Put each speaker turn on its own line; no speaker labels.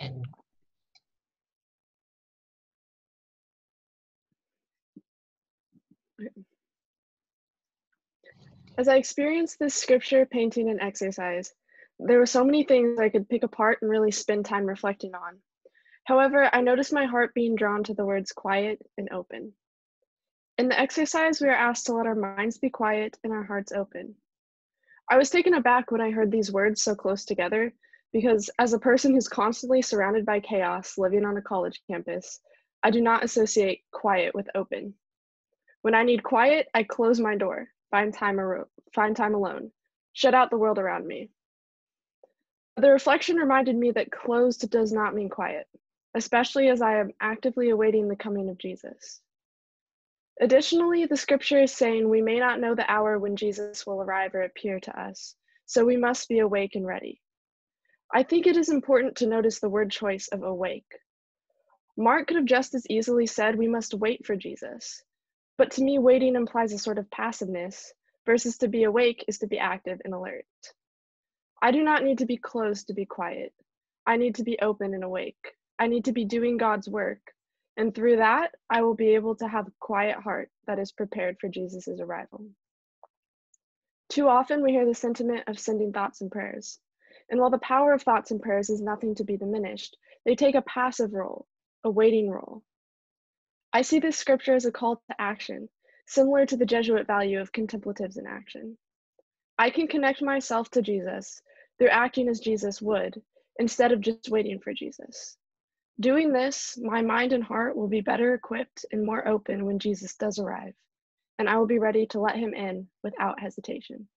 End.
As I experienced this scripture, painting, and exercise, there were so many things I could pick apart and really spend time reflecting on. However, I noticed my heart being drawn to the words quiet and open. In the exercise, we are asked to let our minds be quiet and our hearts open. I was taken aback when I heard these words so close together because, as a person who's constantly surrounded by chaos living on a college campus, I do not associate quiet with open. When I need quiet, I close my door, find time, find time alone, shut out the world around me. The reflection reminded me that closed does not mean quiet, especially as I am actively awaiting the coming of Jesus. Additionally, the scripture is saying we may not know the hour when Jesus will arrive or appear to us, so we must be awake and ready. I think it is important to notice the word choice of awake. Mark could have just as easily said we must wait for Jesus, but to me, waiting implies a sort of passiveness, versus to be awake is to be active and alert. I do not need to be closed to be quiet. I need to be open and awake. I need to be doing God's work, and through that, I will be able to have a quiet heart that is prepared for Jesus' arrival. Too often, we hear the sentiment of sending thoughts and prayers. And while the power of thoughts and prayers is nothing to be diminished, they take a passive role, a waiting role. I see this scripture as a call to action, similar to the Jesuit value of contemplatives in action. I can connect myself to Jesus through acting as Jesus would, instead of just waiting for Jesus. Doing this, my mind and heart will be better equipped and more open when Jesus does arrive, and I will be ready to let him in without hesitation.